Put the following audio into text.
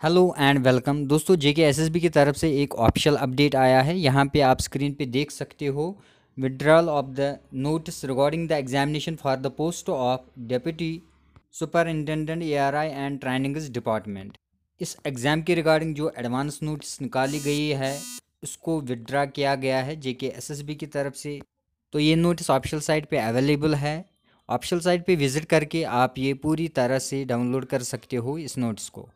Hello and welcome दोस्तों जेके SSB की तरफ़ से एक ऑफिशियल अपडेट आया है। यहाँ पे आप स्क्रीन पे देख सकते हो withdrawal of the notice regarding the examination for the post of deputy superintendent ARI and trainings department इस एग्ज़ाम के रिगार्डिंग जो एडवांस नोटिस निकाली गई है उसको विड्रा किया गया है जेके एसएसबी की तरफ़ से। तो ये नोटिस ऑफिशियल साइट पर अवेलेबल है। ऑफिशियल साइट पर विज़िट करके आप ये पूरी तरह से डाउनलोड कर सकते हो इस नोट्स को।